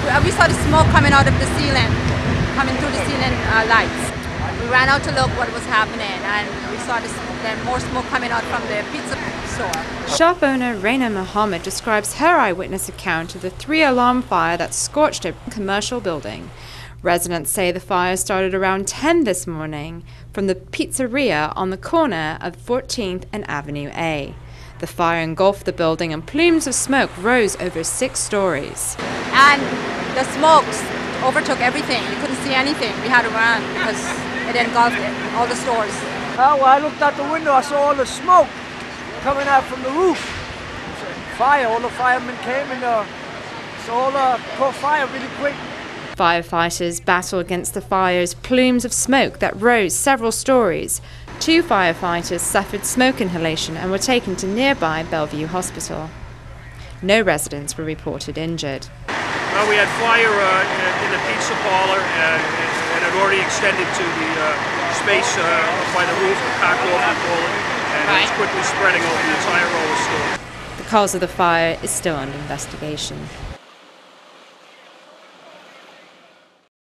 We, saw the smoke coming out of the ceiling, coming through the ceiling uh, lights. We ran out to look what was happening, and we saw then more smoke coming out from the pizza store. Shop owner Raina Mohammed describes her eyewitness account of the three alarm fire that scorched a commercial building. Residents say the fire started around 10 this morning from the pizzeria on the corner of 14th and Avenue A. The fire engulfed the building and plumes of smoke rose over six stories. And the smoke overtook everything. You couldn't see anything. We had to run because it engulfed it, all the stores. Uh, well, I looked out the window, I saw all the smoke coming out from the roof. Fire, all the firemen came and uh, so all uh, caught fire really quick. Firefighters battled against the fire's plumes of smoke that rose several stories. Two firefighters suffered smoke inhalation and were taken to nearby Bellevue Hospital. No residents were reported injured. Well, we had fire uh, in, in, the pizza parlor and, and it already extended to the uh, space uh, by the roof, the cockloft we call it, and right. it was quickly spreading over the entire row of stores. The cause of the fire is still under investigation.